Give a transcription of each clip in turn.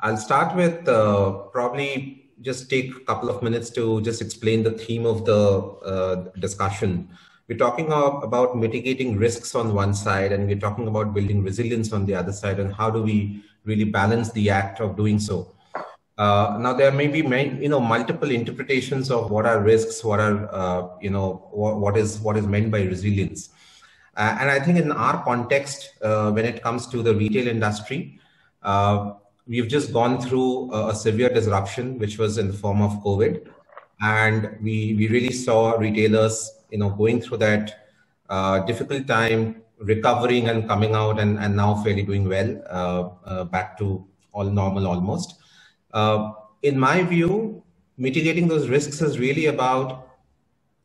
I'll start with uh, probably just take a couple of minutes to just explain the theme of the uh, discussion. We're talking about mitigating risks on one side, and we're talking about building resilience on the other side, and how do we really balance the act of doing so. Uh, now there may be you know multiple interpretations of what are risks, what are uh, you know what, what is what is meant by resilience, uh, and I think in our context, uh, when it comes to the retail industry, uh, we've just gone through a, a, severe disruption, which was in the form of COVID, and we we really saw retailers, you know, going through that uh, difficult time, recovering and coming out, and and now fairly doing well, uh, uh, back to all normal almost. Uh, in my view, mitigating those risks is really about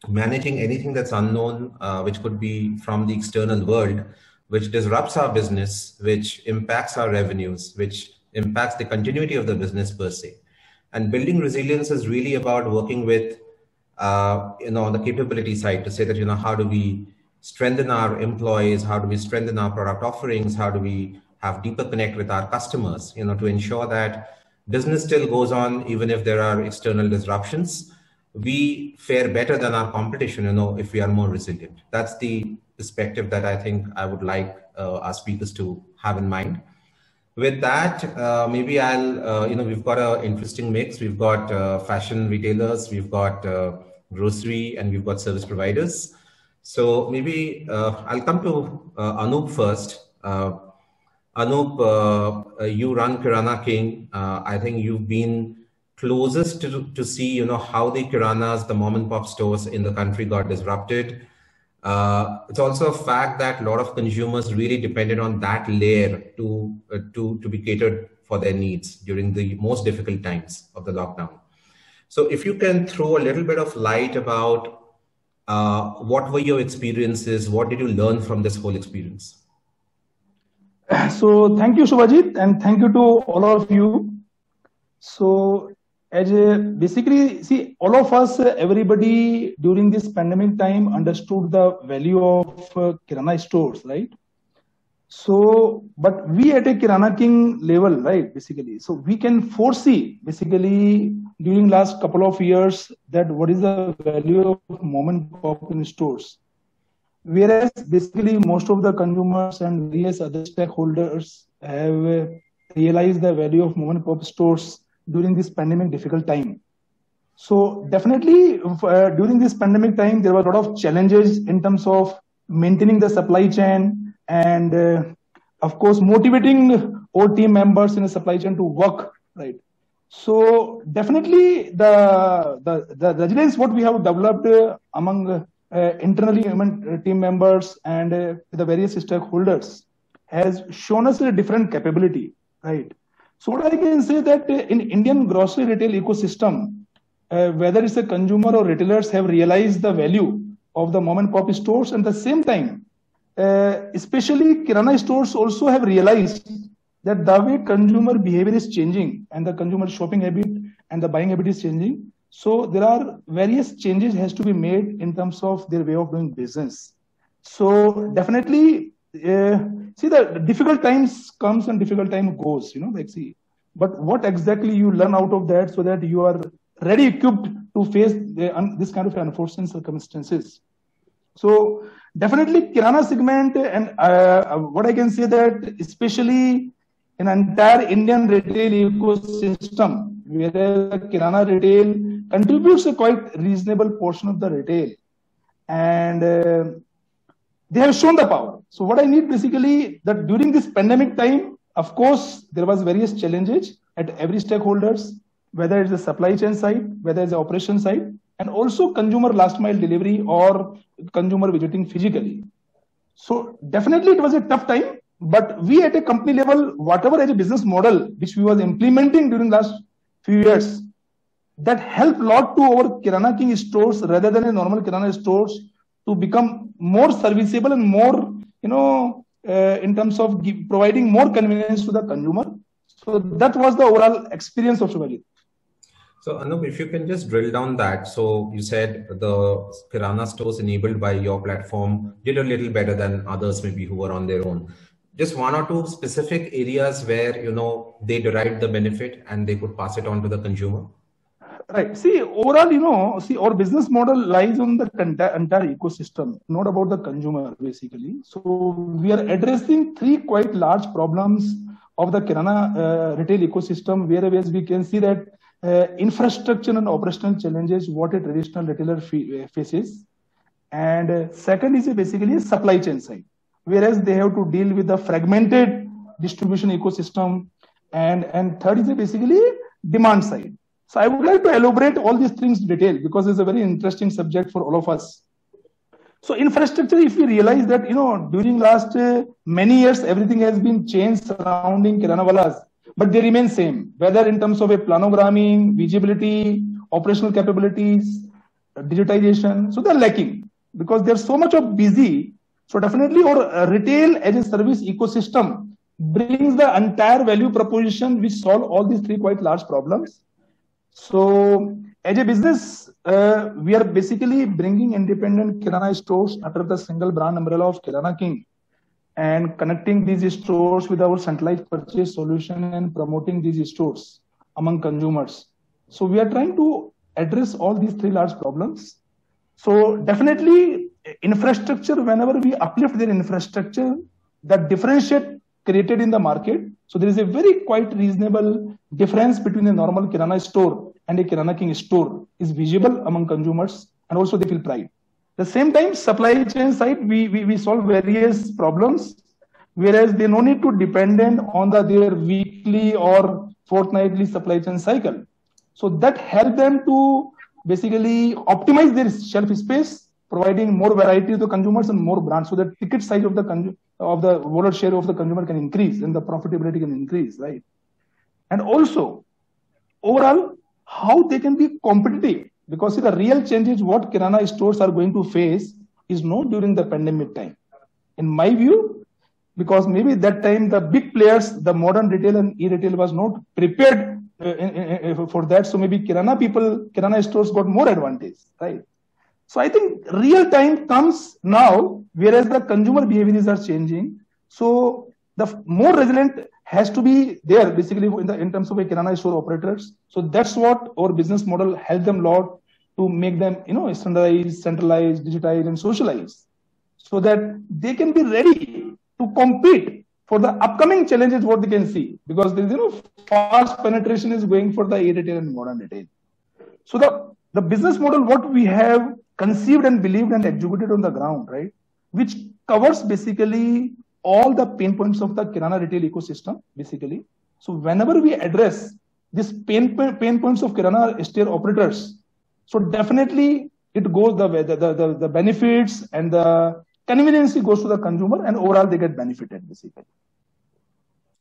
managing anything that's unknown, uh, which could be from the external world, which disrupts our business, which impacts our revenues, which impacts the continuity of the business per se. And building resilience is really about working with, uh, you know, on the capability side to say that, you know, how do we strengthen our employees? How do we strengthen our product offerings? How do we have deeper connect with our customers, you know, to ensure that business still goes on even if there are external disruptions. We fare better than our competition, you know, if we are more resilient. That's the perspective that I think I would like uh, our speakers to have in mind with that, uh, maybe I'll, uh, you know, we've got an interesting mix. We've got uh, fashion retailers, we've got uh, grocery, and we've got service providers. So maybe I'll come to Anup first. Anup, you run Kirana King. I think you've been closest to, to see, you know, how the Kiranas, the mom and pop stores in the country got disrupted uh, it's also a fact that a lot of consumers really depended on that layer to, uh, to, to be catered for their needs during the most difficult times of the lockdown. So, if you can throw a little bit of light about uh, what were your experiences, what did you learn from this whole experience? So, thank you, Subhajit, and thank you to all of you. So, as a, basically see all of us everybody during this pandemic time understood the value of uh, kirana stores right? So but we at a kirana king level right basically. So we can foresee basically during last couple of years that what is the value of mom and pop in stores. Whereas basically most of the consumers and various other stakeholders have uh, realized the value of mom and pop stores during this pandemic difficult time. So definitely uh, during this pandemic time, there were a lot of challenges in terms of maintaining the supply chain and uh, of course motivating all team members in the supply chain to work right. So definitely the the, the resilience what we have developed uh, among internally team members and uh, the various stakeholders has shown us a different capability right so what I can say that in Indian grocery retail ecosystem, uh, whether it's a consumer or retailers have realized the value of the mom and pop stores and the same time, uh, especially Kirana stores also have realized that the way consumer behavior is changing and the consumer shopping habit and the buying habit is changing. So there are various changes has to be made in terms of their way of doing business. So definitely uh, see the difficult times comes and difficult time goes you know like see but what exactly you learn out of that so that you are ready equipped to face the, un, this kind of unforeseen circumstances. So definitely kirana segment and uh, what i can say that especially in entire indian retail ecosystem where kirana retail contributes a quite reasonable portion of the retail. And uh, they have shown the power. So what I need basically that during this pandemic time, of course, there was various challenges at every stakeholders, whether it's the supply chain side, whether it's the operation side, and also consumer last mile delivery or consumer visiting physically. So definitely it was a tough time, but we at a company level, whatever as a business model which we was implementing during last few years, that helped lot to our Kirana King stores rather than a normal Kirana stores to become more serviceable and more, you know, uh, in terms of give, providing more convenience to the consumer. So that was the overall experience of Subhajit. So Anup, if you can just drill down that. So you said the Kirana stores enabled by your platform did a little better than others maybe who were on their own. just one or two specific areas where you know they derived the benefit and they could pass it on to the consumer? Right. See, overall, you know, see, our business model lies on the entire ecosystem, not about the consumer, basically. So we are addressing three quite large problems of the Kirana uh, retail ecosystem, whereas we can see that uh, infrastructure and operational challenges what a traditional retailer uh, faces. And uh, second is basically supply chain side, whereas they have to deal with the fragmented distribution ecosystem. And, and third is basically demand side so I would like to elaborate all these things in detail because it's a very interesting subject for all of us. So infrastructure, if we realize that, you know, during last uh, many years, everything has been changed surrounding Kiranawalas, but they remain same, whether in terms of a planogramming, visibility, operational capabilities, digitization. So they're lacking because there's so much of busy. So definitely our uh, retail as a service ecosystem brings the entire value proposition which solve all these three quite large problems so as a business, uh, we are basically bringing independent Kirana stores under the single brand umbrella of Kirana King and connecting these stores with our centralized purchase solution and promoting these stores among consumers. So we are trying to address all these three large problems. So definitely infrastructure, whenever we uplift their infrastructure, that differentiate created in the market. So there is a very quite reasonable difference between a normal Kirana store and a Kirana King store is visible among consumers and also they feel pride. The same time, supply chain side, we, we, we solve various problems, whereas they no need to dependent on the, their weekly or fortnightly supply chain cycle. So that help them to basically optimize their shelf space, providing more variety to consumers and more brands so that ticket size of the of the wallet share of the consumer can increase and the profitability can increase, right? And also, overall, how they can be competitive because the real changes what kirana stores are going to face is not during the pandemic time in my view because maybe that time the big players the modern retail and e-retail was not prepared uh, for that so maybe kirana people kirana stores got more advantage right so i think real time comes now whereas the consumer behaviors are changing so the more resilient has to be there basically in, the, in terms of a kirana store operators. So that's what our business model helped them a lot to make them, you know, standardize, centralize, digitize, and socialize so that they can be ready to compete for the upcoming challenges what they can see because there is you know fast penetration is going for the e-retail and modern retail. So the the business model what we have conceived and believed and executed on the ground, right, which covers basically all the pain points of the Kirana retail ecosystem, basically. So whenever we address these pain, pain points of Kirana store operators, so definitely it goes the way, the, the, the, benefits and the convenience goes to the consumer and overall they get benefited, basically.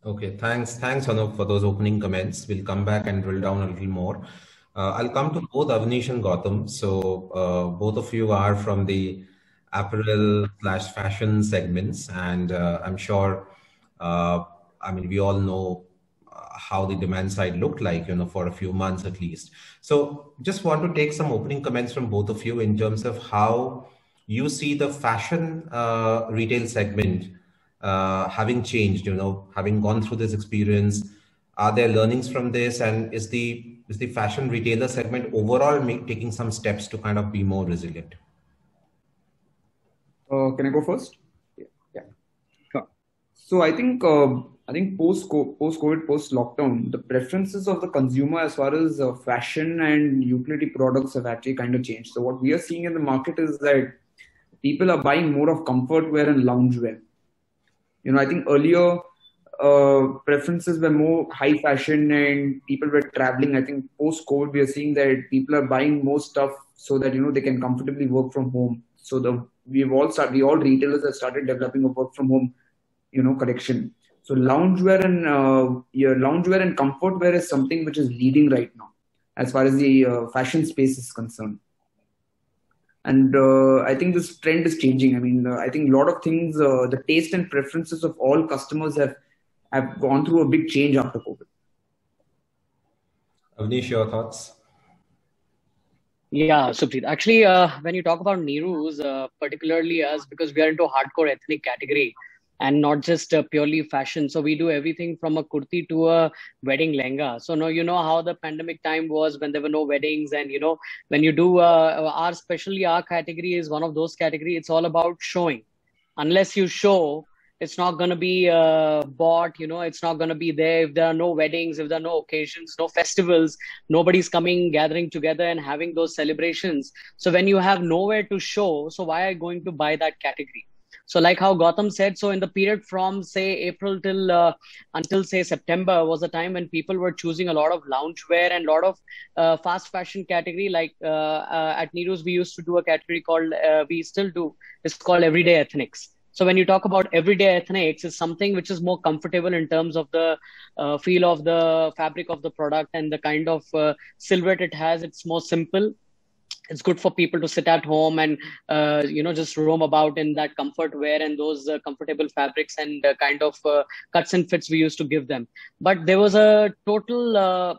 Okay, thanks. Thanks, Anup, for those opening comments. We'll come back and drill down a little more. Uh, I'll come to both Avnish and Gautam. So uh, both of you are from the apparel slash fashion segments. And uh, I'm sure, uh, I mean, we all know how the demand side looked like, you know, for a few months at least. So just want to take some opening comments from both of you in terms of how you see the fashion uh, retail segment uh, having changed, you know, having gone through this experience. Are there learnings from this? And is the is the fashion retailer segment overall make, taking some steps to kind of be more resilient? Uh, can I go first? Yeah. yeah. Sure. So I think uh, I think post post COVID post lockdown, the preferences of the consumer as far as uh, fashion and utility products have actually kind of changed. So what we are seeing in the market is that people are buying more of comfort wear and loungewear. You know, I think earlier uh, preferences were more high fashion and people were traveling. I think post COVID, we are seeing that people are buying more stuff so that you know they can comfortably work from home. So the we've all started, we all retailers have started developing a work from home, you know, collection. So loungewear and uh, your loungewear and comfort wear is something which is leading right now, as far as the uh, fashion space is concerned. And uh, I think this trend is changing. I mean, uh, I think a lot of things, uh, the taste and preferences of all customers have have gone through a big change after COVID. Avnish, your thoughts? Yeah, Supreet. Actually, uh, when you talk about Neeru's, uh, particularly us, because we are into hardcore ethnic category, and not just uh, purely fashion. So we do everything from a kurti to a wedding lehenga. So now you know how the pandemic time was when there were no weddings, and you know when you do uh, our especially our category is one of those category. It's all about showing. Unless you show, it's not going to be uh, bought you know it's not going to be there if there are no weddings if there are no occasions no festivals nobody's coming gathering together and having those celebrations so when you have nowhere to show so why are you going to buy that category so, like how Gautam said, so in the period from say April till uh, until say September was a time when people were choosing a lot of loungewear and a lot of uh, fast fashion category. Like uh, uh at Neeru's, we used to do a category called uh, we still do. It's called Everyday Ethnics. So when you talk about everyday ethnics, it's something which is more comfortable in terms of the uh, feel of the fabric of the product and the kind of uh, silhouette it has. It's more simple it's good for people to sit at home and uh, you know just roam about in that comfort wear and those uh, comfortable fabrics and uh, kind of uh, cuts and fits we used to give them but there was a total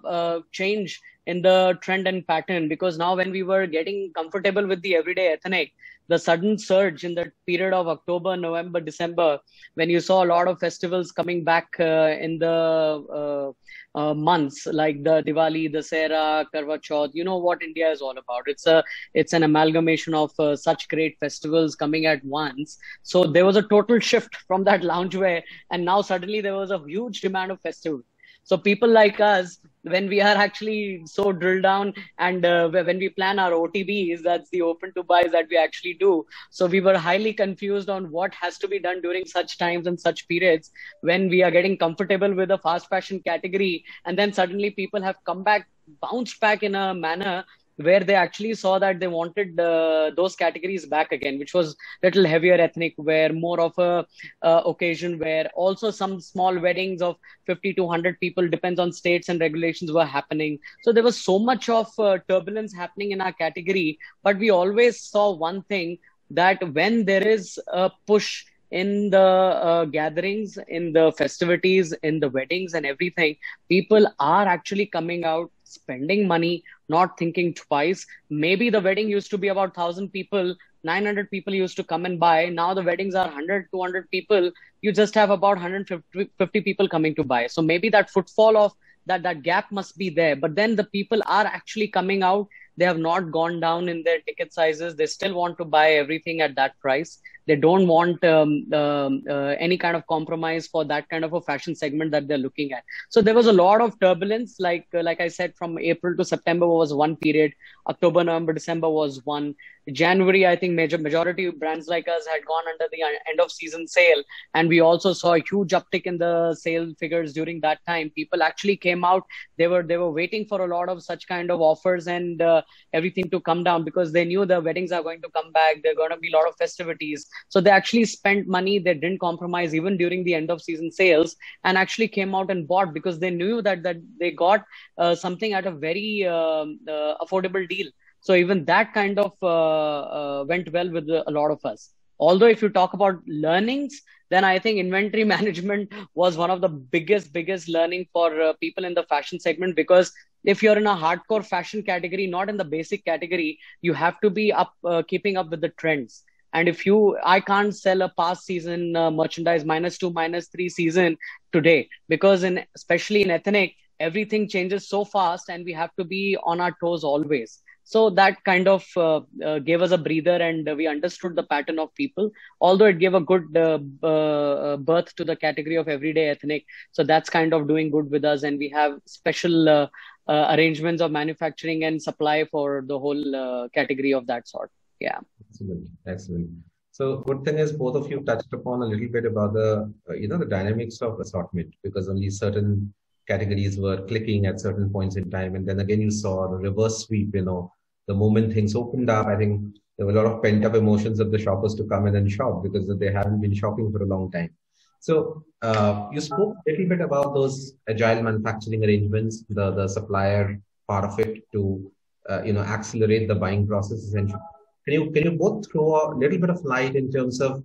change in the trend and pattern because now when we were getting comfortable with the everyday ethnic the sudden surge in that period of October, November, December, when you saw a lot of festivals coming back uh, in the uh, uh, months like the Diwali, Dussehra, Karwa Chauth. You know what India is all about. It's a it's an amalgamation of uh, such great festivals coming at once. So there was a total shift from that loungewear, and now suddenly there was a huge demand of festivals. So people like us, when we are actually so drilled down and uh, when we plan our OTBs, that's the open to buys that we actually do. So we were highly confused on what has to be done during such times and such periods when we are getting comfortable with a fast fashion category. And then suddenly people have come back, bounced back in a manner where they actually saw that they wanted uh, those categories back again, which was little heavier ethnic wear, more of a uh, occasion where also some small weddings of 50 to 100 people, depends on states and regulations, were happening. So there was so much of uh, turbulence happening in our category, but we always saw one thing that when there is a push in the uh, gatherings, in the festivities, in the weddings, and everything, people are actually coming out spending money, not thinking twice. Maybe the wedding used to be about 1,000 people, 900 people used to come and buy. Now the weddings are 100, 200 people. You just have about 150 people coming to buy. So maybe that footfall of that, that gap must be there. But then the people are actually coming out. They have not gone down in their ticket sizes. They still want to buy everything at that price they don't want um, uh, any kind of compromise for that kind of a fashion segment that they're looking at. So there was a lot of turbulence like uh, like i said from april to september was one period. October november december was one. January, I think major majority of brands like us had gone under the end of season sale, and we also saw a huge uptick in the sale figures during that time. People actually came out; they were they were waiting for a lot of such kind of offers and uh, everything to come down because they knew the weddings are going to come back. There are going to be a lot of festivities, so they actually spent money. They didn't compromise even during the end of season sales, and actually came out and bought because they knew that that they got uh, something at a very um, uh, affordable deal. So even that kind of uh, uh, went well with a lot of us. Although if you talk about learnings, then I think inventory management was one of the biggest, biggest learning for uh, people in the fashion segment because if you're in a hardcore fashion category, not in the basic category, you have to be up, uh, keeping up with the trends. And if you, I can't sell a past season uh, merchandise minus two, minus three season today. Because in, especially in ethnic, everything changes so fast and we have to be on our toes always. So that kind of uh, uh, gave us a breather and we understood the pattern of people. Although it gave a good uh, uh birth to the category of everyday ethnic. So that's kind of doing good with us and we have special uh, uh, arrangements of manufacturing and supply for the whole category of that sort yeah excellent excellent so good thing is both of you touched upon a little bit about the you know the dynamics of assortment because only certain categories were clicking at certain points in time. And then again, you saw the reverse sweep, you know, the moment things opened up, I think there were a lot of pent up emotions of the shoppers to come in and shop because they haven't been shopping for a long time. So uh, you spoke a little bit about those agile manufacturing arrangements, the, the supplier part of it to, uh, you know, accelerate the buying process essentially. Can you, can you both throw a little bit of light in terms of,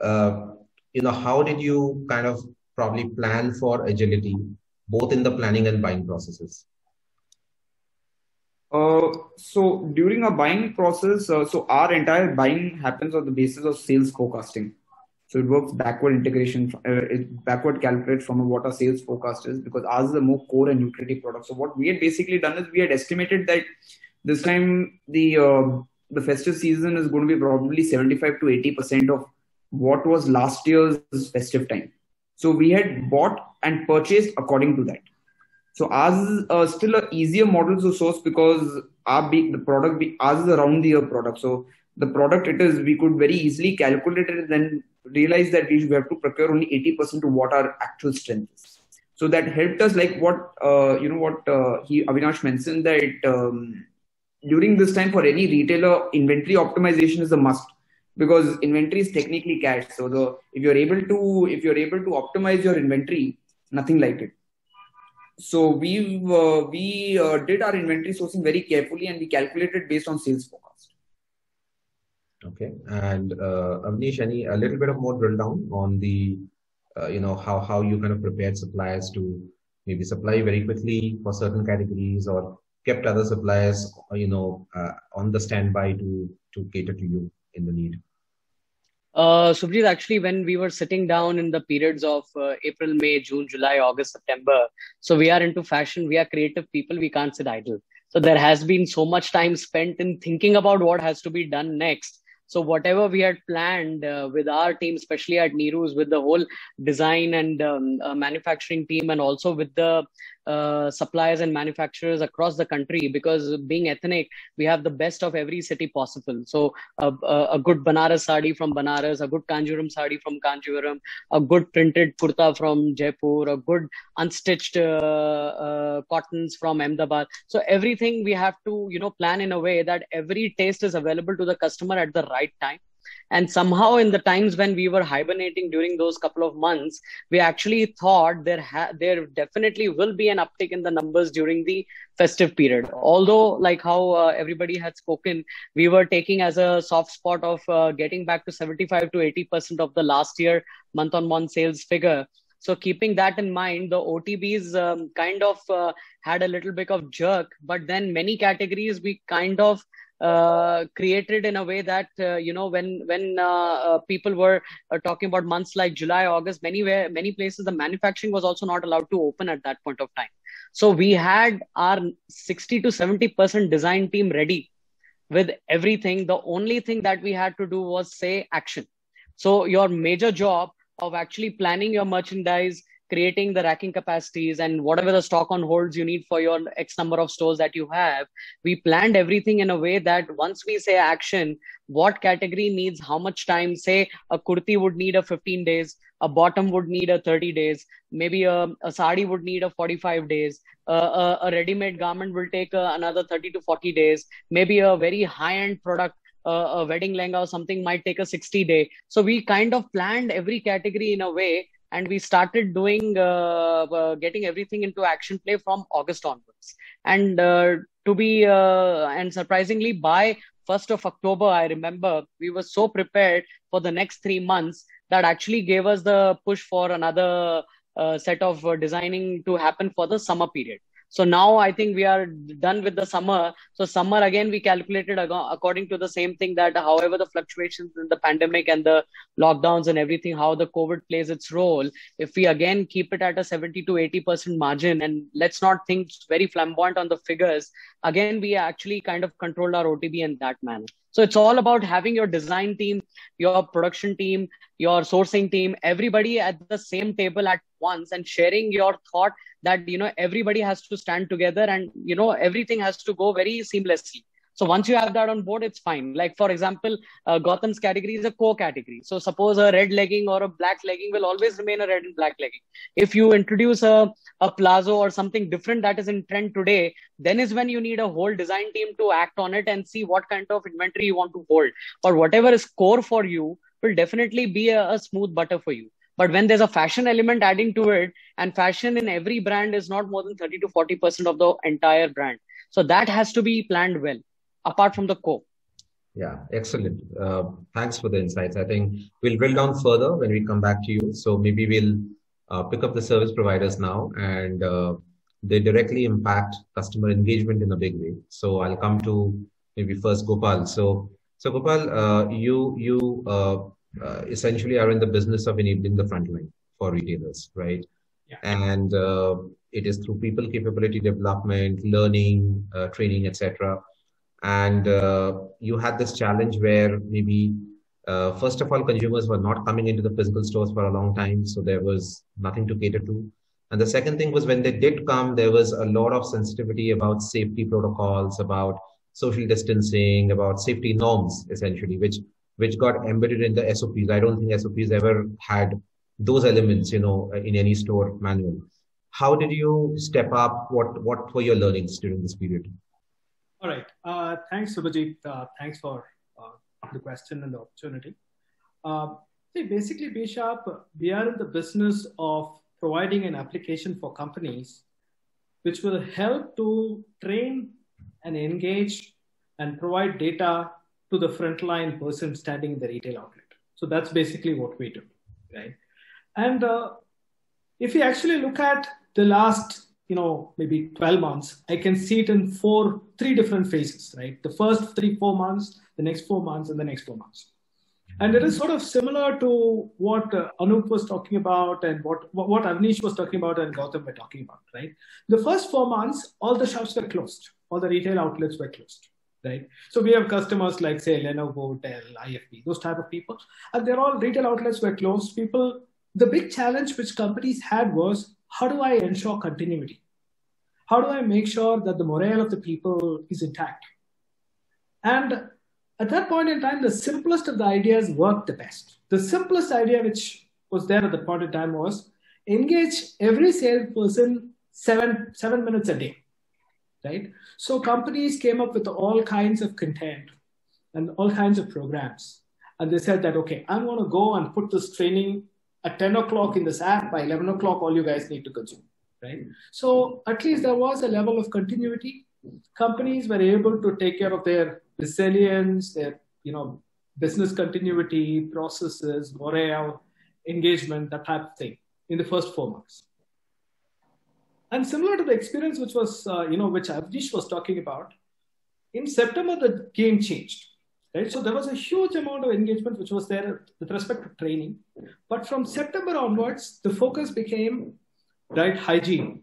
uh, you know, how did you kind of probably plan for agility both in the planning and buying processes? Uh, so during a buying process, uh, so our entire buying happens on the basis of sales forecasting. So it works backward integration, uh, it backward calculate from what our sales forecast is because ours is a more core and utility product. So what we had basically done is we had estimated that this time the uh, the festive season is going to be probably 75 to 80 percent of what was last year's festive time. So we had bought and purchased according to that. So ours is uh, still an easier model to source because our be, the product be, ours is a round the year product. So the product it is we could very easily calculate it and then realize that we have to procure only 80% of what our actual strength is. So that helped us like what uh, you know what uh, he Avnish mentioned that um, during this time for any retailer inventory optimization is a must because inventory is technically cash. So the if you're able to if you're able to optimize your inventory nothing like it. So we uh, we uh, did our inventory sourcing very carefully and we calculated based on sales forecast. Okay. And uh, Avnish, any a little bit of more drill down on the uh, you know how how you kind of prepared suppliers to maybe supply very quickly for certain categories or kept other suppliers, you know, uh, on the standby to to cater to you in the need? Uh, actually, when we were sitting down in the periods of uh, April, May, June, July, August, September, so we are into fashion, we are creative people, we can't sit idle. So there has been so much time spent in thinking about what has to be done next. So whatever we had planned uh, with our team, especially at Neeru's, with the whole design and um, uh, manufacturing team, and also with the uh, suppliers and manufacturers across the country because being ethnic we have the best of every city possible. So a, a good banaras sari from banaras a good kanjivaram sari from kanjivaram a good printed kurta from jaipur a good unstitched uh, uh, cottons from ahmedabad. So everything we have to you know plan in a way that every taste is available to the customer at the right time and somehow in the times when we were hibernating during those couple of months we actually thought there ha- there definitely will be an uptick in the numbers during the festive period. Although like how uh, everybody had spoken we were taking as a soft spot of uh, getting back to 75 to 80% of the last year month on month sales figure. So keeping that in mind, the OTBs um, kind of uh, had a little bit of jerk, but then many categories we kind of uh, created in a way that uh, you know when when uh, uh people were uh, talking about months like July, August, many where many places the manufacturing was also not allowed to open at that point of time. So we had our 60 to 70 percent design team ready with everything. The only thing that we had to do was say action. So your major job of actually planning your merchandise creating the racking capacities and whatever the stock on holds you need for your X number of stores that you have. We planned everything in a way that once we say action, what category needs how much time. Say a kurti would need a 15 days, a bottom would need a 30 days, maybe a, a sari would need a 45 days, uh, a, a ready-made garment will take uh, another 30 to 40 days, maybe a very high-end product uh, a wedding lehenga or something might take a 60 day so we kind of planned every category in a way and we started doing uh, uh, getting everything into action play from august onwards. And uh, to be uh, and surprisingly by 1st of october i remember we were so prepared for the next 3 months that actually gave us the push for another uh, set of uh, designing to happen for the summer period so now I think we are done with the summer. So summer again we calculated according to the same thing that however the fluctuations in the pandemic and the lockdowns and everything, how the COVID plays its role, if we again keep it at a 70 to 80% margin and let's not think very flamboyant on the figures, again we actually kind of controlled our OTB in that manner. So it's all about having your design team, your production team, your sourcing team, everybody at the same table at once and sharing your thought that you know everybody has to stand together and you know everything has to go very seamlessly so once you have that on board it's fine. Like for example uh, gautam's category is a core category. So suppose a red legging or a black legging will always remain a red and black legging. If you introduce a, a plazo or something different that is in trend today then is when you need a whole design team to act on it and see what kind of inventory you want to hold. Or whatever is core for you will definitely be a, a smooth butter for you. But when there's a fashion element adding to it, and fashion in every brand is not more than 30 to 40% of the entire brand. So that has to be planned well, apart from the core. Yeah, excellent. Uh, thanks for the insights. I think we'll drill down further when we come back to you. So maybe we'll uh, pick up the service providers now and uh, they directly impact customer engagement in a big way. So I'll come to maybe first Gopal. So, so Gopal, uh, you, you, uh, uh, essentially are in the business of enabling the front line for retailers, right? Yeah. And uh, it is through people capability development, learning, uh, training, etc. And uh, you had this challenge where maybe uh, first of all, consumers were not coming into the physical stores for a long time, so there was nothing to cater to. And the second thing was when they did come, there was a lot of sensitivity about safety protocols, about social distancing, about safety norms, essentially, which which got embedded in the SOPs. I don't think SOPs ever had those elements, you know, in any store manual. How did you step up? What what were your learnings during this period? All right. Uh, thanks, Subhajit. Uh, thanks for uh, the question and the opportunity. Uh, see, basically, Bsharp, we are in the business of providing an application for companies which will help to train and engage and provide data to the frontline person standing in the retail outlet. So that's basically what we do, right? And uh, if you actually look at the last, you know, maybe 12 months, I can see it in four, three different phases, right? The first three, four months, the next four months, and the next four months. And it is sort of similar to what uh, Anup was talking about and what, what Avnish was talking about and Gautam were talking about, right? The first four months, all the shops were closed, all the retail outlets were closed, right? So we have customers like, say, Lenovo, Dell, IFB, those type of people, and they're all retail outlets were closed. People, the big challenge which companies had was how do I ensure continuity? How do I make sure that the morale of the people is intact? And at that point in time, the simplest of the ideas worked the best. The simplest idea which was there at the point in time was engage every salesperson seven seven minutes a day, right? So companies came up with all kinds of content and all kinds of programs, and they said that okay, I'm going to go and put this training at 10 o'clock in this app. By 11 o'clock, all you guys need to consume, right? So at least there was a level of continuity. Companies were able to take care of their resilience, their you know business continuity, processes, morale, engagement, that type of thing in the first four months. And similar to the experience which was uh, you know which Avnish was talking about, in September the game changed. Right? So there was a huge amount of engagement which was there with respect to training. But from September onwards, the focus became right hygiene.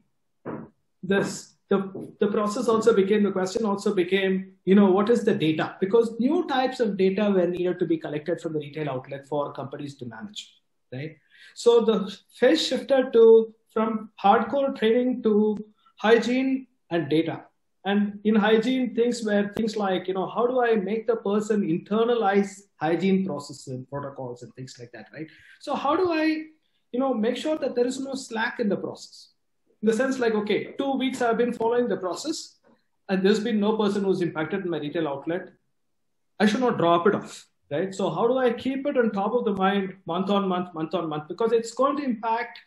This the, the process also became the question also became you know what is the data because new types of data were needed to be collected from the retail outlet for companies to manage right so the phase shifted to from hardcore training to hygiene and data and in hygiene things where things like you know how do i make the person internalize hygiene processes and protocols and things like that right? So how do i you know make sure that there is no slack in the process? In the sense like okay two weeks i've been following the process and there's been no person who's impacted in my retail outlet. I should not drop it off right? So how do i keep it on top of the mind month on month month on month? Because it's going to impact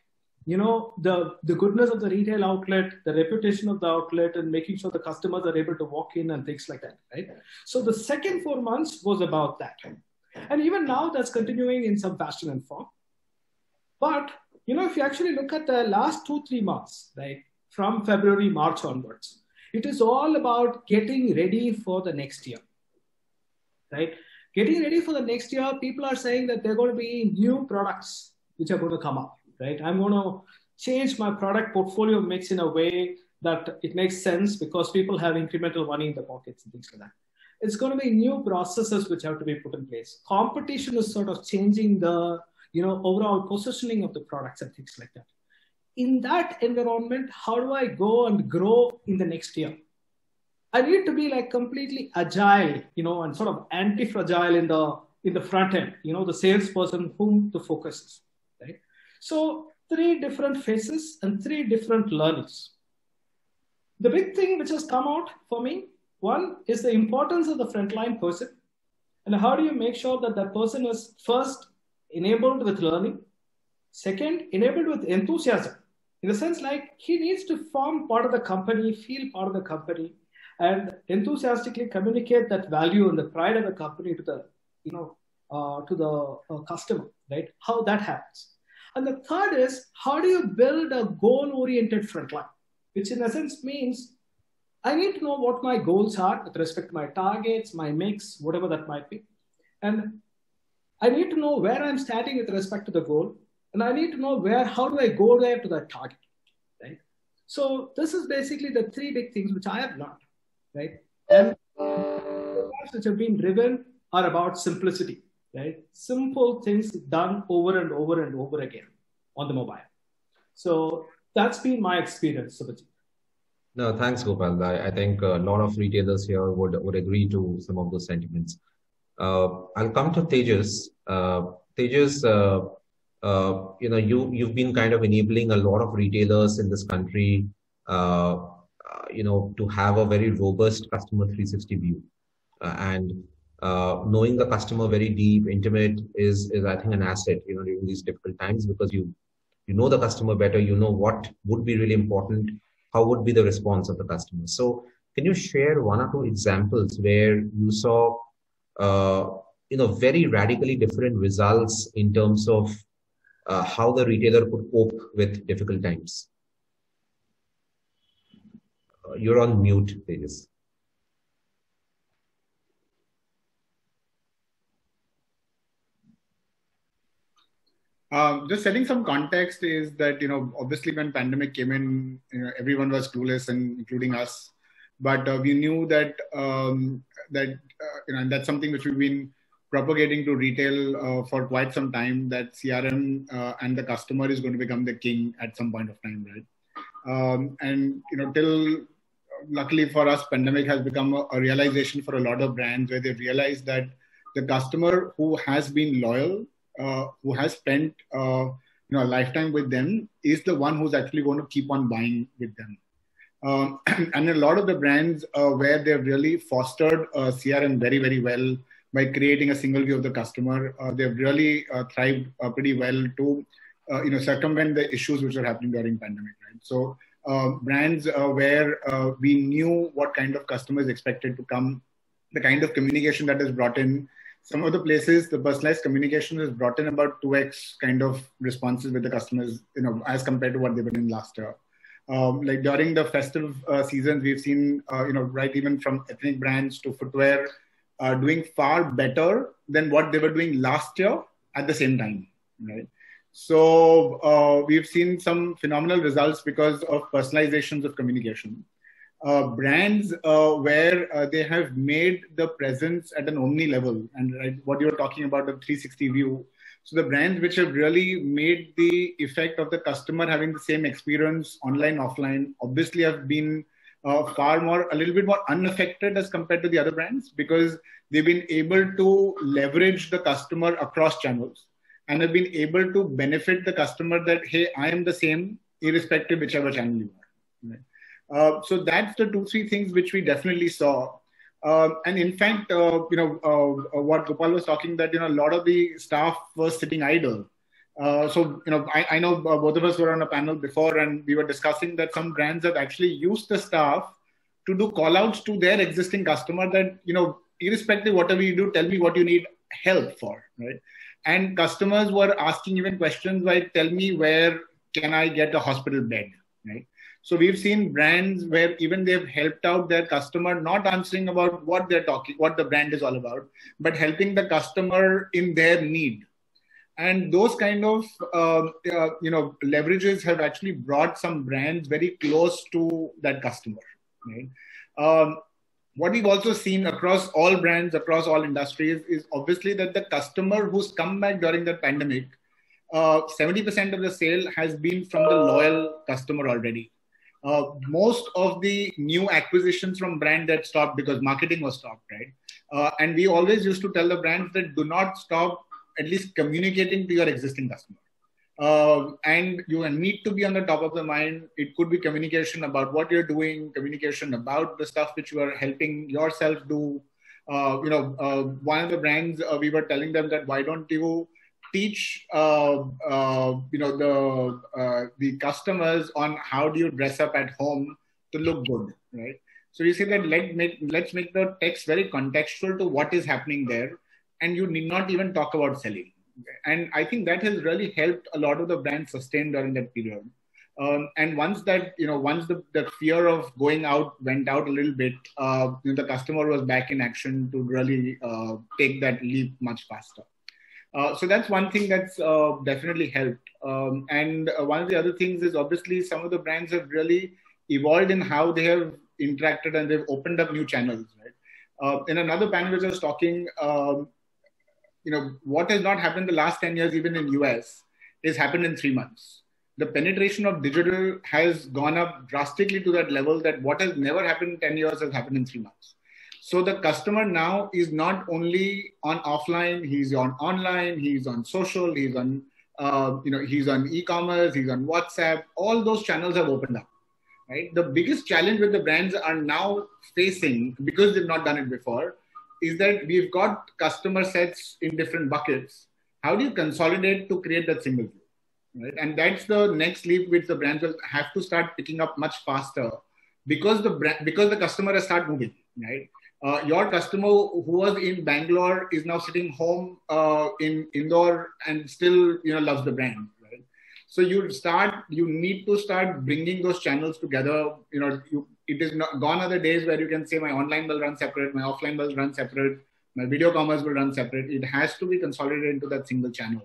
you know the the goodness of the retail outlet the reputation of the outlet and making sure the customers are able to walk in and things like that right? So the second four months was about that. And even now that's continuing in some fashion and form. But you know, if you actually look at the last two, three months, right, from February, March onwards, it is all about getting ready for the next year, right? Getting ready for the next year, people are saying that there are going to be new products which are going to come up, right? I'm going to change my product portfolio mix in a way that it makes sense because people have incremental money in the pockets and things like that. It's going to be new processes which have to be put in place. Competition is sort of changing the you know, overall positioning of the products and things like that. In that environment, how do I go and grow in the next year? I need to be like completely agile, you know, and sort of anti-fragile in the in the front end, you know, the salesperson whom the focus is? So three different phases and three different learnings. The big thing which has come out for me, one is the importance of the frontline person. And how do you make sure that that person is first enabled with learning. Second, enabled with enthusiasm. In the sense like he needs to form part of the company, feel part of the company, and enthusiastically communicate that value and the pride of the company to the, you know, uh, to the uh, customer, right? How that happens. And the third is how do you build a goal-oriented frontline, which in essence means I need to know what my goals are with respect to my targets, my mix, whatever that might be. And I need to know where I'm starting with respect to the goal, and I need to know where how do I go there to that target, right? So this is basically the three big things which I have learned, right? And which have been driven are about simplicity, right? Simple things done over and over and over again on the mobile. So that's been my experience, Subhajit. No, thanks, Gopal. I, I, think a lot of retailers here would, would agree to some of those sentiments. Uh, I'll come to Tejas. Uh, Tejas, uh, uh, you know, you, you've been kind of enabling a lot of retailers in this country, uh, uh, you know, to have a very robust customer 360 view. and knowing the customer very deep, intimate is, is, I think, an asset, you know, during these difficult times because you, you know the customer better, you know what would be really important how would be the response of the customer? So can you share one or two examples where you saw, uh, you know, very radically different results in terms of uh, how the retailer could cope with difficult times? Uh, you're on mute, please. Um, just setting some context is that you know obviously when pandemic came in, you know, everyone was clueless, and including us. But uh, we knew that um, that uh, you know and that's something which we've been propagating to retail uh, for quite some time. That CRM uh, and the customer is going to become the king at some point of time, right? Um, and you know till luckily for us, pandemic has become a, a realization for a lot of brands where they realize that the customer who has been loyal uh, who has spent uh, you know a lifetime with them is the one who's actually going to keep on buying with them. Um, and a lot of the brands uh, where they've really fostered CRM very very well by creating a single view of the customer, they've really thrived pretty well to you know circumvent the issues which are happening during pandemic. Right, so. Uh, brands uh, where uh, we knew what kind of customers expected to come, the kind of communication that is brought in, some of the places the personalized communication has brought in about 2x kind of responses with the customers you know as compared to what they were in last year. Um, like during the festive uh, seasons we've seen uh, you know right even from ethnic brands to footwear uh, doing far better than what they were doing last year at the same time right? So uh, we've seen some phenomenal results because of personalizations of communication uh, brands uh, where uh, they have made the presence at an omni level. And right, what you're talking about the 360 view. So the brands which have really made the effect of the customer having the same experience online offline obviously have been uh, far more a little bit more unaffected as compared to the other brands because they've been able to leverage the customer across channels and have been able to benefit the customer that hey i am the same irrespective whichever channel you are. Right? Uh, so that's the two, three things which we definitely saw. Uh, and in fact, uh, you know, uh, uh, what Gopal was talking that, you know, a lot of the staff was sitting idle. so, you know, I, I know both of us were on a panel before and we were discussing that some brands have actually used the staff to do call outs to their existing customer that, you know, irrespective whatever you do, tell me what you need help for, right? And customers were asking even questions like, tell me where can I get a hospital bed, right? So we've seen brands where even they've helped out their customer, not answering about what they're talking, what the brand is all about, but helping the customer in their need. And those kind of uh, uh, you know leverages have actually brought some brands very close to that customer. Right? Um, what we've also seen across all brands, across all industries, is obviously that the customer who's come back during the pandemic, uh, 70% of the sale has been from the loyal customer already uh, most of the new acquisitions from brand that stopped because marketing was stopped, right? Uh, and we always used to tell the brands that do not stop at least communicating to your existing customer. Uh, and you need to be on the top of the mind. It could be communication about what you're doing, communication about the stuff which you are helping yourself do. Uh, you know, uh, one of the brands uh, we were telling them that why don't you teach uh, uh, you know the uh, the customers on how do you dress up at home to look good right? So you see that let make let's make the text very contextual to what is happening there and you need not even talk about selling. And i think that has really helped a lot of the brands sustain during that period. Um, and once that you know once the, the fear of going out went out a little bit uh, the customer was back in action to really uh, take that leap much faster Uh, so that's one thing that's uh, definitely helped. Um, and uh, one of the other things is obviously some of the brands have really evolved in how they have interacted and they've opened up new channels. Right. Uh, in another panel which I was talking, um, you know, what has not happened the last ten years, even in US, is happened in three months. The penetration of digital has gone up drastically to that level that what has never happened in ten years has happened in three months. So the customer now is not only on offline, he's on online, he's on social, he's on uh, you know he's on e-commerce, he's on WhatsApp. All those channels have opened up. Right. The biggest challenge that the brands are now facing because they've not done it before is that we've got customer sets in different buckets. How do you consolidate to create that single view? Right? And that's the next leap which the brands will have to start picking up much faster because the brand, because the customer has started moving. Right uh, your customer who was in Bangalore is now sitting home uh, in Indore and still you know loves the brand. Right? So you start, you need to start bringing those channels together. You know, you, it is not gone are the days where you can say my online will run separate, my offline will run separate, my video commerce will run separate. It has to be consolidated into that single channel.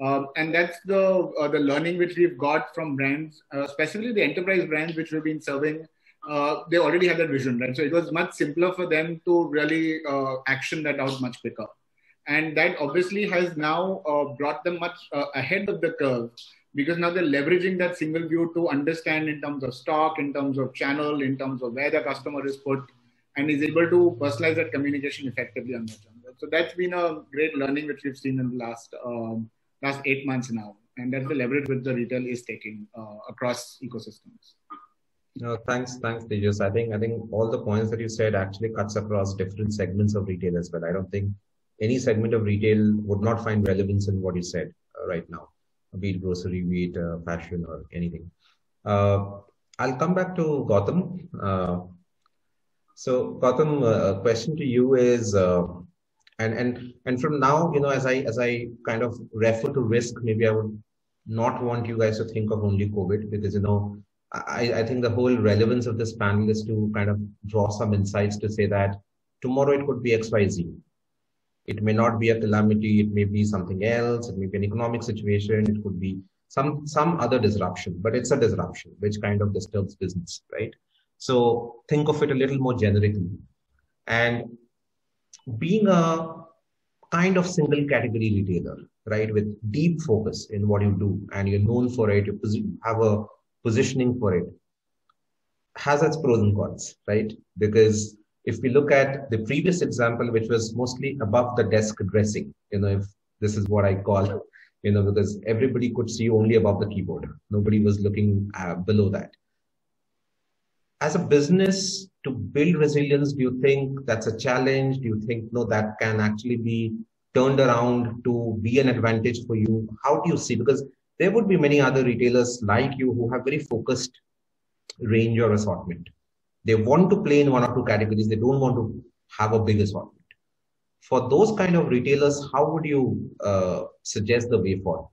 Um, and that's the uh, the learning which we've got from brands, uh, especially the enterprise brands which we've been serving uh, they already had that vision, right? So it was much simpler for them to really uh, action that out much quicker. And that obviously has now uh, brought them much uh, ahead of the curve because now they're leveraging that single view to understand in terms of stock, in terms of channel, in terms of where the customer is put, and is able to personalize that communication effectively on that channel. So that's been a great learning which we've seen in the last um, last eight months now, and that's the leverage which the retail is taking uh, across ecosystems. No, thanks, thanks, Tejas. I think I think all the points that you said actually cuts across different segments of retail as well. I don't think any segment of retail would not find relevance in what you said uh, right now, be it grocery, be it uh, fashion, or anything. Uh, I'll come back to Gautam. Uh, so, Gautam, uh, a question to you is, uh, and and and from now, you know, as I as I kind of refer to risk, maybe I would not want you guys to think of only COVID because you know I, I, think the whole relevance of this panel is to kind of draw some insights to say that tomorrow it could be XYZ. It may not be a calamity, it may be something else, it may be an economic situation, it could be some some other disruption, but it's a disruption which kind of disturbs business, right? So think of it a little more generically. And being a kind of single category retailer, right, with deep focus in what you do, and you're known for it, you have a positioning for it has its pros and cons, right? Because if we look at the previous example, which was mostly above the desk dressing, you know, if this is what I call, you know, because everybody could see only above the keyboard. Nobody was looking uh, below that. As a business, to build resilience, do you think that's a challenge? Do you think, no, that can actually be turned around to be an advantage for you? How do you see? Because there would be many other retailers like you who have very focused range or assortment. They want to play in one or two categories. They don't want to have a big assortment. For those kind of retailers, how would you uh, suggest the way forward?